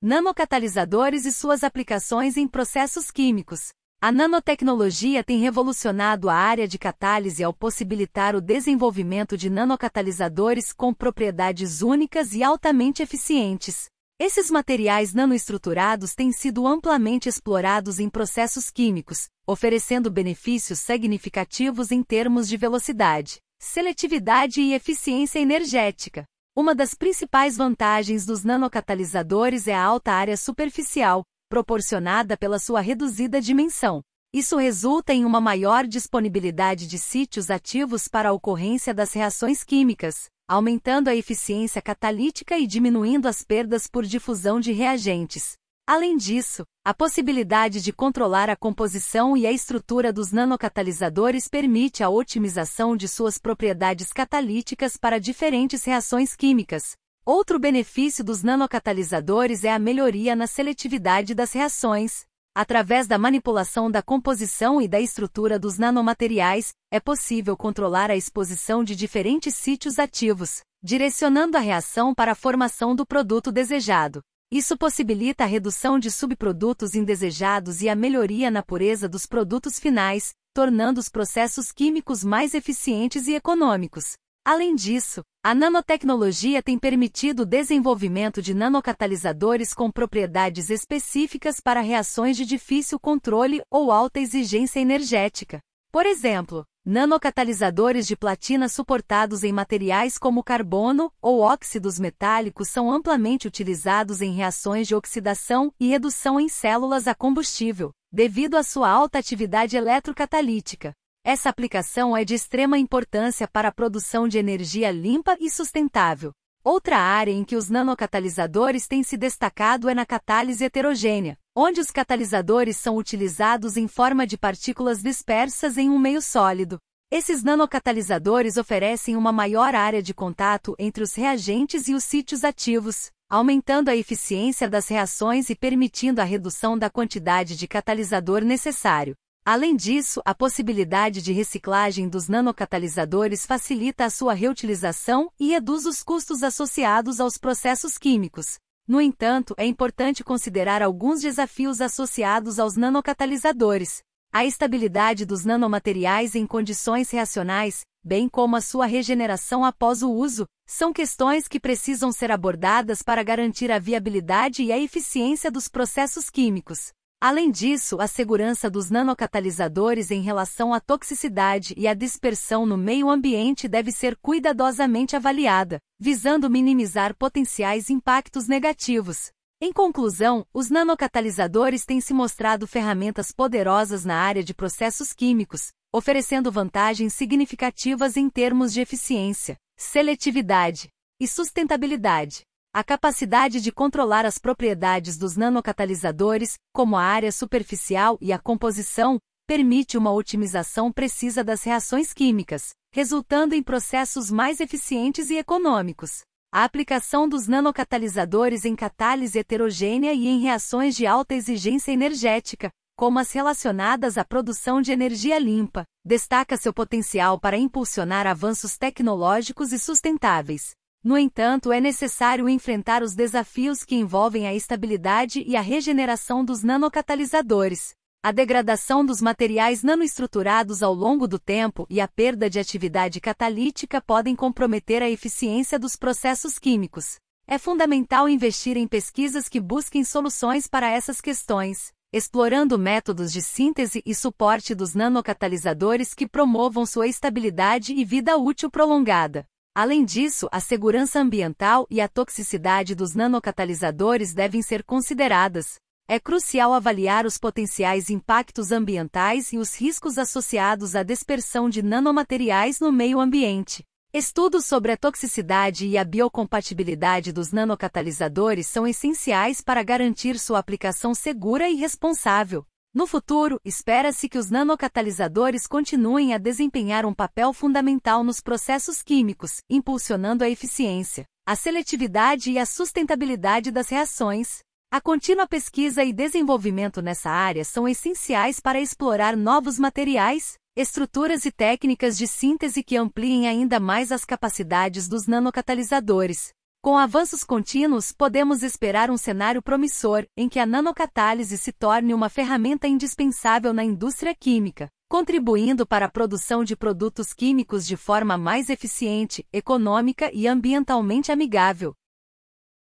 Nanocatalisadores e suas aplicações em processos químicos. A nanotecnologia tem revolucionado a área de catálise ao possibilitar o desenvolvimento de nanocatalisadores com propriedades únicas e altamente eficientes. Esses materiais nanoestruturados têm sido amplamente explorados em processos químicos, oferecendo benefícios significativos em termos de velocidade, seletividade e eficiência energética. Uma das principais vantagens dos nanocatalisadores é a alta área superficial, proporcionada pela sua reduzida dimensão. Isso resulta em uma maior disponibilidade de sítios ativos para a ocorrência das reações químicas, aumentando a eficiência catalítica e diminuindo as perdas por difusão de reagentes. Além disso, a possibilidade de controlar a composição e a estrutura dos nanocatalisadores permite a otimização de suas propriedades catalíticas para diferentes reações químicas. Outro benefício dos nanocatalisadores é a melhoria na seletividade das reações, Através da manipulação da composição e da estrutura dos nanomateriais, é possível controlar a exposição de diferentes sítios ativos, direcionando a reação para a formação do produto desejado. Isso possibilita a redução de subprodutos indesejados e a melhoria na pureza dos produtos finais, tornando os processos químicos mais eficientes e econômicos. Além disso, a nanotecnologia tem permitido o desenvolvimento de nanocatalisadores com propriedades específicas para reações de difícil controle ou alta exigência energética. Por exemplo, nanocatalisadores de platina suportados em materiais como carbono ou óxidos metálicos são amplamente utilizados em reações de oxidação e redução em células a combustível, devido à sua alta atividade eletrocatalítica. Essa aplicação é de extrema importância para a produção de energia limpa e sustentável. Outra área em que os nanocatalisadores têm se destacado é na catálise heterogênea, onde os catalisadores são utilizados em forma de partículas dispersas em um meio sólido. Esses nanocatalisadores oferecem uma maior área de contato entre os reagentes e os sítios ativos, aumentando a eficiência das reações e permitindo a redução da quantidade de catalisador necessário. Além disso, a possibilidade de reciclagem dos nanocatalisadores facilita a sua reutilização e reduz os custos associados aos processos químicos. No entanto, é importante considerar alguns desafios associados aos nanocatalisadores. A estabilidade dos nanomateriais em condições reacionais, bem como a sua regeneração após o uso, são questões que precisam ser abordadas para garantir a viabilidade e a eficiência dos processos químicos. Além disso, a segurança dos nanocatalisadores em relação à toxicidade e à dispersão no meio ambiente deve ser cuidadosamente avaliada, visando minimizar potenciais impactos negativos. Em conclusão, os nanocatalisadores têm se mostrado ferramentas poderosas na área de processos químicos, oferecendo vantagens significativas em termos de eficiência, seletividade e sustentabilidade. A capacidade de controlar as propriedades dos nanocatalisadores, como a área superficial e a composição, permite uma otimização precisa das reações químicas, resultando em processos mais eficientes e econômicos. A aplicação dos nanocatalisadores em catálise heterogênea e em reações de alta exigência energética, como as relacionadas à produção de energia limpa, destaca seu potencial para impulsionar avanços tecnológicos e sustentáveis. No entanto, é necessário enfrentar os desafios que envolvem a estabilidade e a regeneração dos nanocatalisadores. A degradação dos materiais nanoestruturados ao longo do tempo e a perda de atividade catalítica podem comprometer a eficiência dos processos químicos. É fundamental investir em pesquisas que busquem soluções para essas questões, explorando métodos de síntese e suporte dos nanocatalisadores que promovam sua estabilidade e vida útil prolongada. Além disso, a segurança ambiental e a toxicidade dos nanocatalisadores devem ser consideradas. É crucial avaliar os potenciais impactos ambientais e os riscos associados à dispersão de nanomateriais no meio ambiente. Estudos sobre a toxicidade e a biocompatibilidade dos nanocatalisadores são essenciais para garantir sua aplicação segura e responsável. No futuro, espera-se que os nanocatalisadores continuem a desempenhar um papel fundamental nos processos químicos, impulsionando a eficiência, a seletividade e a sustentabilidade das reações. A contínua pesquisa e desenvolvimento nessa área são essenciais para explorar novos materiais, estruturas e técnicas de síntese que ampliem ainda mais as capacidades dos nanocatalisadores. Com avanços contínuos, podemos esperar um cenário promissor, em que a nanocatálise se torne uma ferramenta indispensável na indústria química, contribuindo para a produção de produtos químicos de forma mais eficiente, econômica e ambientalmente amigável.